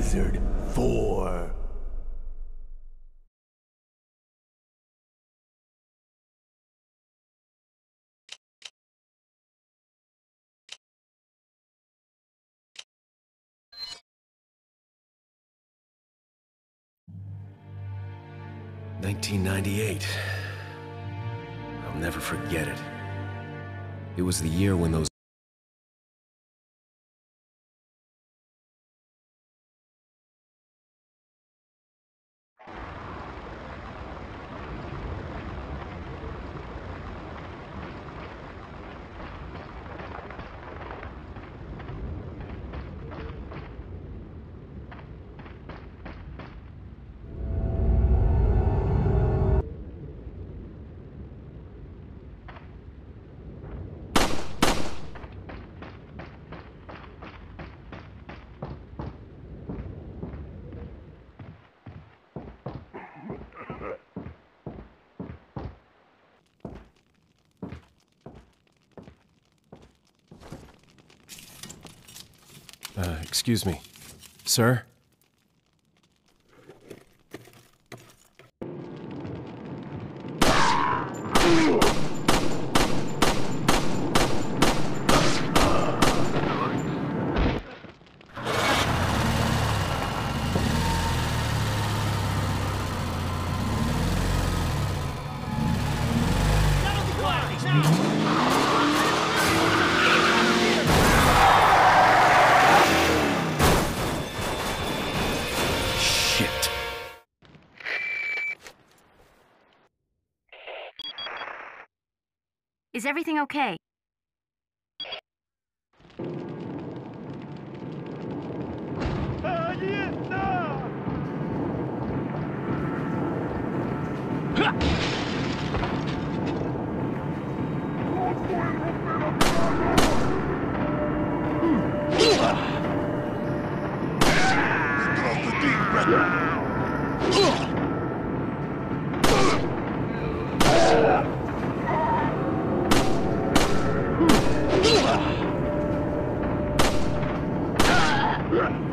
Hazard 4. Nineteen ninety-eight. I'll never forget it. It was the year when those Uh, excuse me. Sir? Is everything okay? The deep breath! Yeah.